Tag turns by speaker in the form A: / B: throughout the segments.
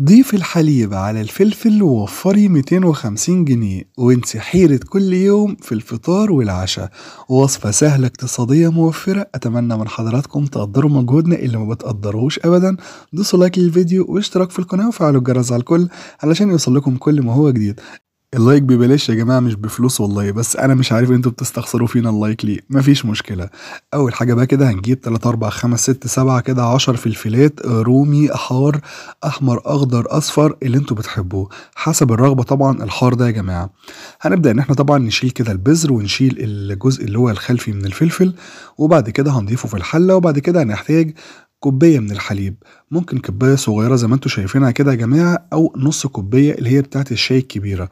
A: ضيفي الحليب على الفلفل ووفري 250 جنيه وانسي حيرة كل يوم في الفطار والعشاء. وصفة سهلة اقتصادية موفرة أتمنى من حضراتكم تقدروا مجهودنا اللي ما بتقدروش أبدا. دوسوا like للفيديو واشتراك في القناة وفعلوا الجرس على الكل علشان يوصل لكم كل ما هو جديد. ال like ببلاش يا جماعة مش بفلوس والله بس أنا مش عارف أنتوا بتستخسروا فينا ال like ليه. مفيش مشكلة. أول حاجة بقى كده هنجيب 3 4 5 6 7 كده 10 فلفلات رومي حار أحمر أخضر أصفر اللي أنتوا بتحبوه. حسب الرغبة طبعا الحار ده يا جماعة. هنبدأ إن إحنا طبعا نشيل كده البذر ونشيل الجزء اللي هو الخلفي من الفلفل وبعد كده هنضيفه في الحلة وبعد كده هنحتاج كوباية من الحليب. ممكن كوباية صغيرة زي ما أنتوا شايفينها كده يا جماعة أو نص كوباية اللي هي بتاعت الشاي الكبيرة.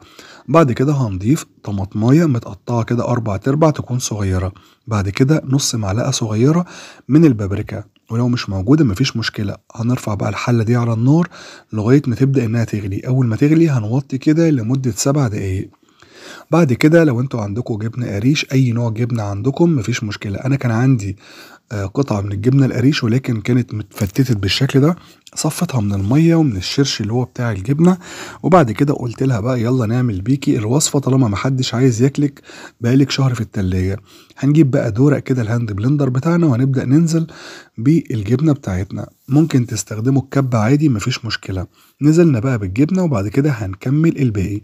A: بعد كده هنضيف طماطماية متقطعة كده أربع تربع تكون صغيرة. بعد كده نص معلقة صغيرة من البابريكا. ولو مش موجودة مفيش مشكلة. هنرفع بقى الحلة دي على النار لغاية ما تبدأ إنها تغلي. أول ما تغلي هنوطي كده لمدة سبع دقايق. بعد كده لو أنتوا عندكم جبنة قريش أي نوع جبنة عندكم مفيش مشكلة. أنا كان عندي قطعة من الجبنة القريش ولكن كانت متفتتت بالشكل ده. صفتها من المية ومن الشرش اللي هو بتاع الجبنة. وبعد كده قلت لها بقى يلا نعمل بيكي الوصفة طالما محدش عايز ياكلك بقالك شهر في التلاجة. هنجيب بقى دورق كده ال hand blender بتاعنا وهنبدأ ننزل بالجبنة بتاعتنا. ممكن تستخدموا الكبة عادي مفيش مشكلة. نزلنا بقى بالجبنة وبعد كده هنكمل الباقي.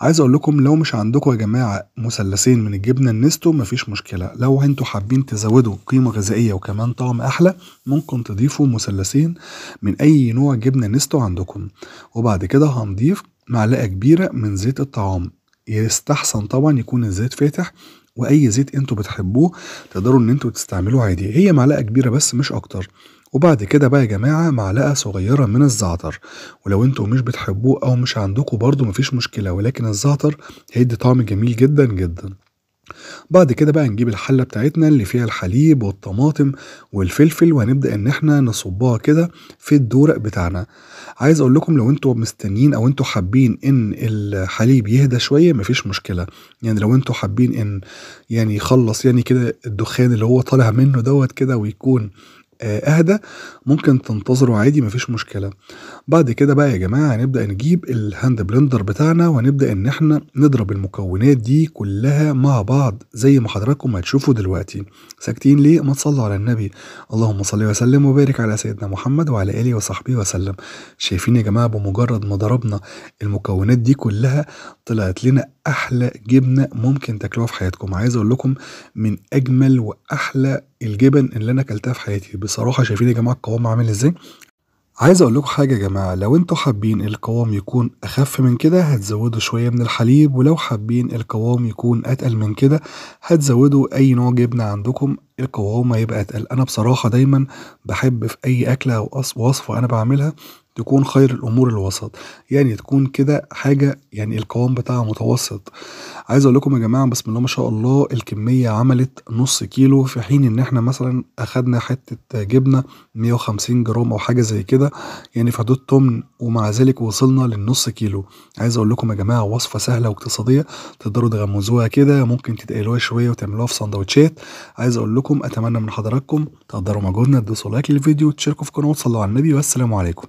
A: عايز أقول لكم لو مش عندكم يا جماعة مثلثين من الجبنة النستو مفيش مشكلة. لو أنتوا حابين تزودوا قيمة غذائية وكمان طعم أحلى ممكن تضيفوا مثلثين من أي نوع جبنة نستو عندكم. وبعد كده هنضيف معلقة كبيرة من زيت الطعام. يستحسن طبعا يكون الزيت فاتح وأي زيت أنتوا بتحبوه تقدروا إن أنتوا تستعملوه عادي. هي معلقة كبيرة بس مش أكتر. وبعد كده بقى يا جماعة معلقة صغيرة من الزعتر. ولو أنتوا مش بتحبوه أو مش عندكم برضو مفيش مشكلة ولكن الزعتر هيدي طعم جميل جدا جدا. بعد كده بقى نجيب الحلة بتاعتنا اللي فيها الحليب والطماطم والفلفل وهنبدأ إن إحنا نصبها كده في الدورق بتاعنا. عايز أقول لكم لو أنتوا مستنيين أو أنتوا حابين إن الحليب يهدى شوية مفيش مشكلة. يعني لو أنتوا حابين إن يعني يخلص يعني كده الدخان اللي هو طالع منه دوت كده ويكون أهدى ممكن تنتظروا عادي مفيش مشكلة. بعد كده بقى يا جماعة هنبدأ نجيب ال hand blender بتاعنا وهنبدأ إن إحنا نضرب المكونات دي كلها مع بعض زي ما حضراتكم هتشوفوا دلوقتي. ساكتين ليه؟ ما تصلوا على النبي. اللهم صل وسلم وبارك على سيدنا محمد وعلى آله وصحبه وسلم. شايفين يا جماعة بمجرد ما ضربنا المكونات دي كلها طلعت لنا أحلى جبنة ممكن تاكلوها في حياتكم. عايز أقول لكم من أجمل وأحلى الجبن اللي أنا أكلتها في حياتي. بصراحة شايفين يا جماعة القوام عامل إزاي؟ عايز أقول لكم حاجة يا جماعة لو أنتوا حابين القوام يكون أخف من كده هتزودوا شوية من الحليب. ولو حابين القوام يكون أتقل من كده هتزودوا أي نوع جبنة عندكم القوام هيبقى أتقل. أنا بصراحة دايما بحب في أي أكلة أو وصفة أنا بعملها تكون خير الأمور الوسط. يعني تكون كده حاجة يعني القوام بتاعها متوسط. عايز أقول لكم يا جماعة بسم الله ما شاء الله الكمية عملت نص كيلو في حين إن إحنا مثلا أخدنا حتة جبنة 150 جرام أو حاجة زي كده يعني في حدود تمن ومع ذلك وصلنا للنص كيلو. عايز أقول لكم يا جماعة وصفة سهلة واقتصادية تقدروا تغمزوها كده ممكن تتقلوها شوية وتعملوها في سندوتشات. عايز أقول لكم أتمنى من حضراتكم تقدروا مجهودنا تدوسوا لايك للفيديو وتشاركوا في القناه وتصلوا على النبي والسلام عليكم.